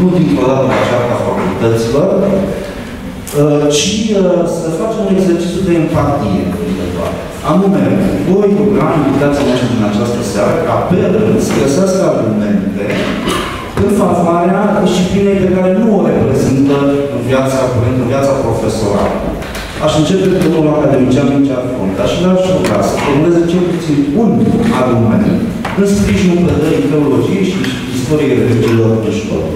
nu dincolo de aceasta facultăților, uh, ci uh, să facem un exercițiu de empatie undeva. Anume, voi ruga invitații noștri din această seară ca pe rând să găsească argumente în favoarea disciplinei pe care nu o reprezintă în viața curentă, în viața profesorală. Aș începe cu domnul academician Mircea Fonta și l-aș ruga să formuleze cel puțin un argument în sprijinul predării teologiei și istoriei religilor în școală.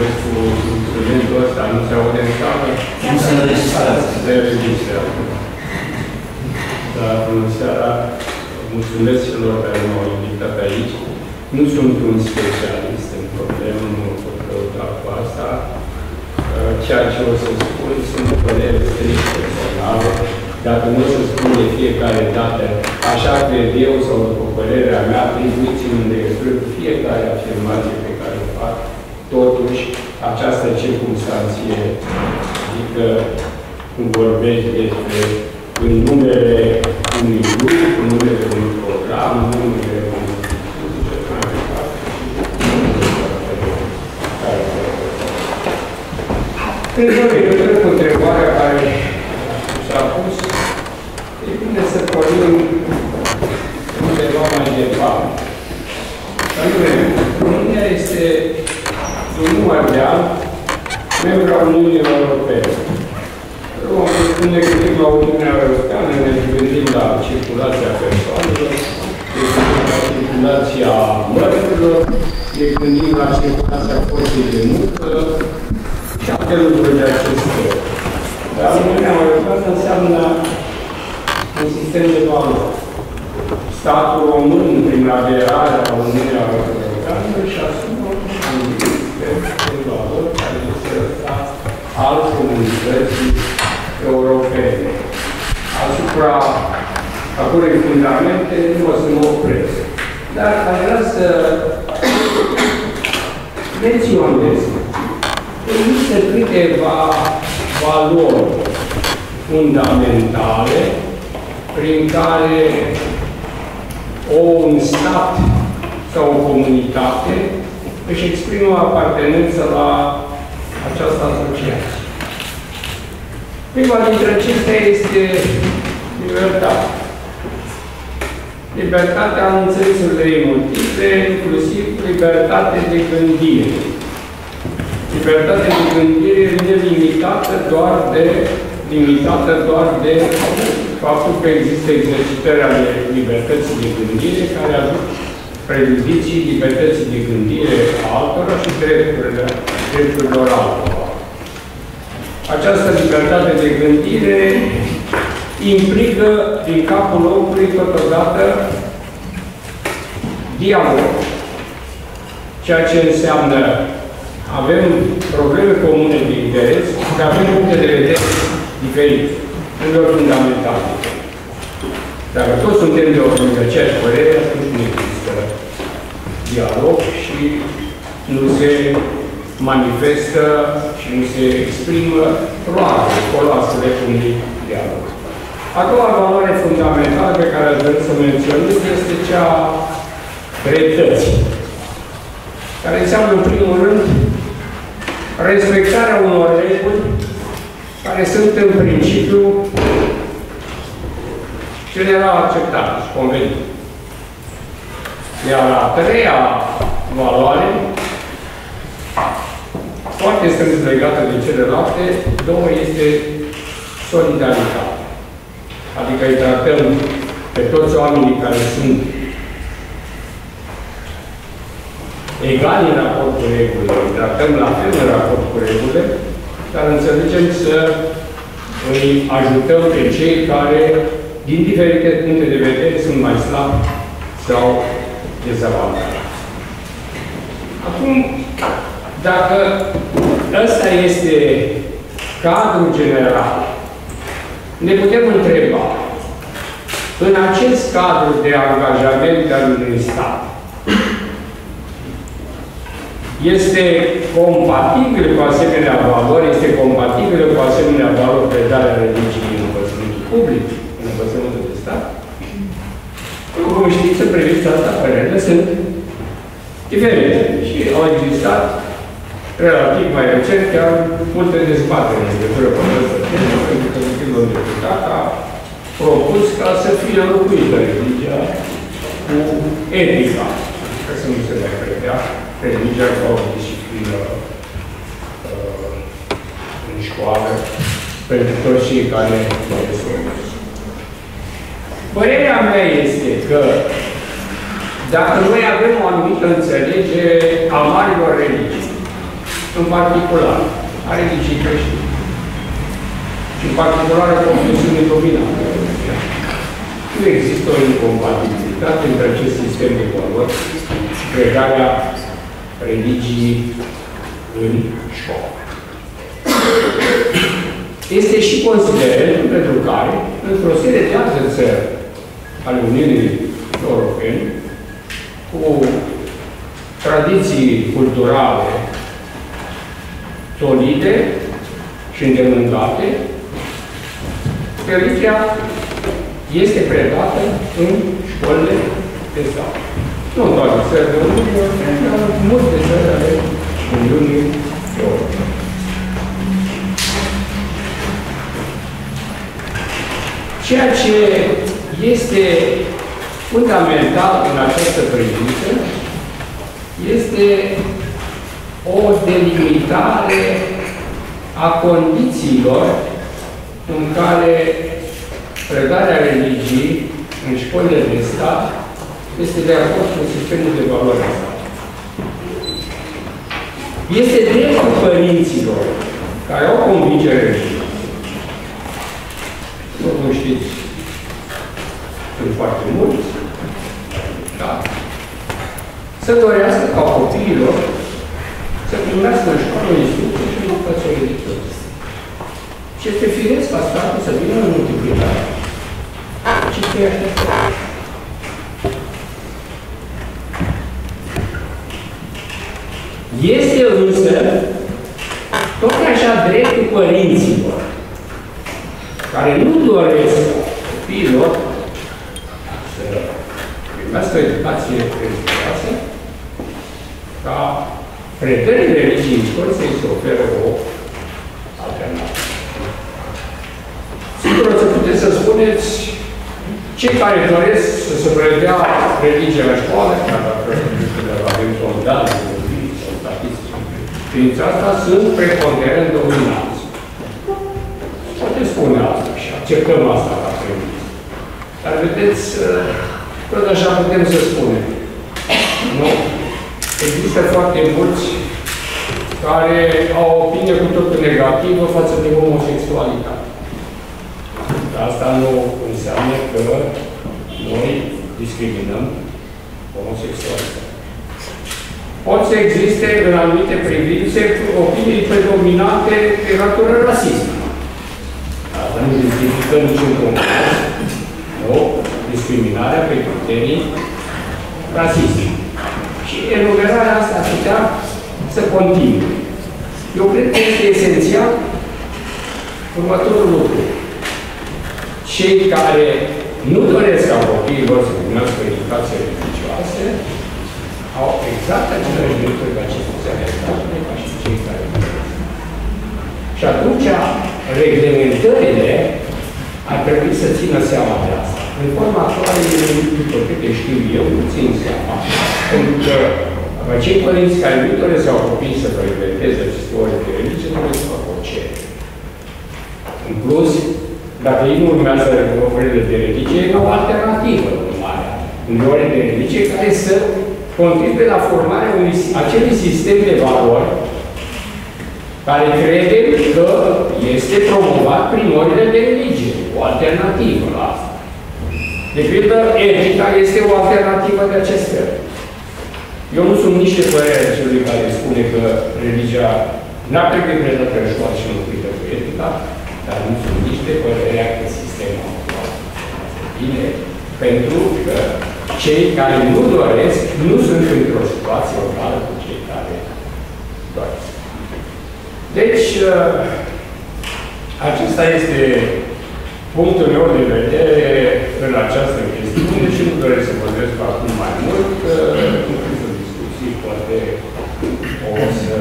Trebuie să vorbesc cu studentul ăsta, nu se aude în sală? Nu se înregistrează. Se înregistrează. Dar bună seara, mulțumesc celor care m-au invitat aici. Nu sunt un specialist în problemă, nu pot căuta cu asta. Ceea ce o să spun sunt păreri strict personale. Dacă nu o să spun de fiecare dată, așa cred eu sau după părerea mea, priviți în legătură cu fiecare afirmație pe care o fac, totuși, această circunstanție, adică când vorbești despre în numele unui grup, în numele unui program, în numele unui în legătură cu întrebarea care s-a pus, e bine să pornim undeva mai departe. Anume, România este un număr de ani membru al Uniunii Europene. Când ne gândim la Uniunea Europeană, ne gândim la circulația persoanelor, ne gândim la circulația mărfurilor, ne gândim la circulația forței de muncă, și alte lucruri de acest fel. Dar Uniunea Europeană înseamnă un sistem de valori. Statul român, prin aderarea la Uniunea Europeană, își asumă un sistem de valori care este ăsta al comunității europene. Asupra acărui fundamente nu o să mă opresc. Dar aș vrea să menționez există câteva valori fundamentale prin care un stat sau o comunitate își exprimă apartenență la această asociație. Prima dintre acestea este libertatea. Libertatea în înțelesurile emotive, inclusiv libertate de gândire libertate de gândire nelimitată doar de limitată doar de faptul că există exercitări ale libertății de gândire care aduc prejudicii libertății de gândire a altora și drepturile, drepturilor altora. Această libertate de gândire implică din capul omului totodată dialog, ceea ce înseamnă avem probleme comune de interes, dar avem puncte de vedere diferite, în lor fundamentale. Dacă toți suntem de o aceeași părere, atunci nu există dialog și nu se manifestă și nu se exprimă roade, coloasele unui dialog. A doua valoare fundamentală pe care aș vrea să menționez este cea dreptății, care înseamnă, în primul rând, respectarea unor reguli care sunt în principiu general acceptate și convenite. Iar a treia valoare, foarte strâns legată de celelalte, două este solidaritate. Adică îi tratăm pe toți oamenii care sunt egali în raport cu regulile, îi tratăm la fel în raport cu regulile, dar înțelegem să îi ajutăm pe cei care, din diferite puncte de vedere, sunt mai slabi sau dezavantajați. Acum, dacă ăsta este cadrul general, ne putem întreba, în acest cadru de angajament al unui stat, este compatibil cu asemenea valori, este compatibil cu asemenea valori predarea religiei în învățământul public, în învățământul de stat? Cum știți, să priviți asta, părerile sunt diferite. Și au existat relativ mai recent chiar multe dezbatere în legătură cu această temă, pentru că Consiliul Deputat a propus ca să fie înlocuită religia cu etica, ca să nu se mai predea religia ca o disciplină uh, în școală pentru toți cei care doresc Părerea mea este că dacă noi avem o anumită înțelegere a marilor religii, în particular a religiei creștine, și în particular a confesiunii dominante, nu există o incompatibilitate între acest sistem de valori și predarea religiei în școală. Este și considerentul pentru care, într-o serie de alte țări ale Uniunii Europene, cu tradiții culturale solide și îndemânate, religia este predată în școlile de stat. Nu în toate țările Uniunii Europene, dar în multe țări ale Uniunii Europene. Ceea ce este fundamental în această privință este o delimitare a condițiilor în care predarea religiei în școlile de stat este de acord cu sistemul de valoare Este dreptul părinților care au convingere religioasă nu cum știți, sunt foarte mulți, da? să dorească ca copiilor să primească în școală o instrucție și o educație religioasă. Și este firesc ca statul să vină în multiplicare. Ce te așteptă? Este însă tot așa dreptul părinților care nu doresc copiilor să primească educație religioasă, ca predării religiei școli să-i se oferă o alternativă. Sigur, o să puteți să spuneți cei care doresc să se predea religia la școală, chiar dacă avem sondare, sau statistici, prin asta sunt preponderent dominanți spune asta și acceptăm asta la premis. Dar vedeți, tot așa putem să spunem. Nu? Există foarte mulți care au o opinie cu totul negativă față de homosexualitate. Dar asta nu înseamnă că noi discriminăm homosexualitatea. Pot să existe în anumite privințe opinii predominante de natură rasistă nu justificăm niciun caz, nu, discriminarea pe criterii rasiste. Și enumerarea asta ar putea să continue. Eu cred că este esențial următorul lucru. Cei care nu doresc ca copiii lor să primească educație religioasă au exact același drepturi ca cetățenii statului, ca și cei care nu doresc. Și atunci reglementările ar trebui să țină seama de asta. În forma actuală, după câte știu eu, nu țin seama. Pentru că cei părinți care nu doresc să au copii să frecventeze aceste ore de religie, nu trebuie să facă orice. În plus, dacă ei nu urmează orele de religie, e o alternativă urmarea. În ore de religie care să contribuie la formarea unui, acelui sistem de valori care crede că este promovat prin ordine de religie, o alternativă la asta. De pildă, etica este o alternativă de acest fel. Eu nu sunt nici de părerea celui care spune că religia n-ar trebui predată în școală și înlocuită cu etica, dar nu sunt nici de părerea că sistemul actual bine, pentru că cei care nu doresc nu sunt într-o situație orală cu cei care doresc. Deci, uh, acesta este punctul meu de vedere în această chestiune și nu doresc să vorbesc acum mai mult, în câteva discuții poate o să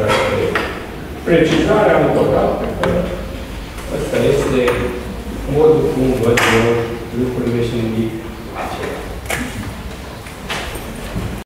precizarea încă o